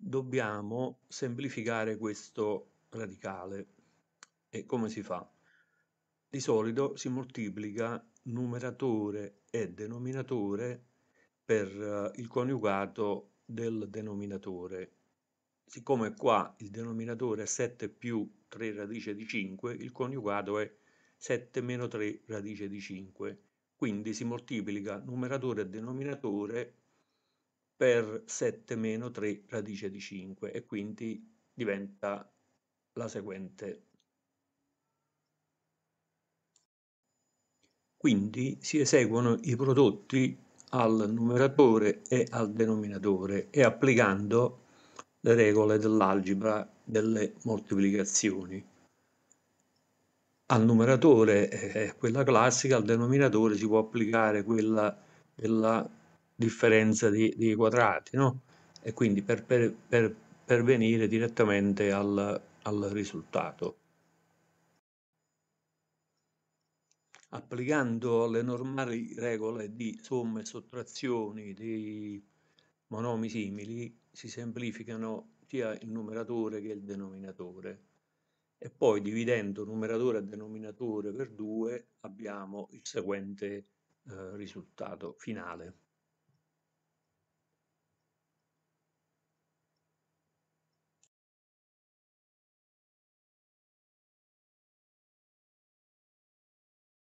dobbiamo semplificare questo radicale. E come si fa? Di solito si moltiplica numeratore e denominatore per eh, il coniugato del denominatore. Siccome qua il denominatore è 7 più 3 radice di 5, il coniugato è 7 meno 3 radice di 5. Quindi si moltiplica numeratore e denominatore per 7 meno 3 radice di 5 e quindi diventa la seguente. Quindi si eseguono i prodotti al numeratore e al denominatore e applicando le regole dell'algebra delle moltiplicazioni. Al numeratore è quella classica, al denominatore si può applicare quella della differenza di, di quadrati, no? E quindi per, per, per, per venire direttamente al, al risultato. Applicando le normali regole di somme e sottrazioni di monomi simili si semplificano sia il numeratore che il denominatore e poi dividendo numeratore e denominatore per 2 abbiamo il seguente eh, risultato finale.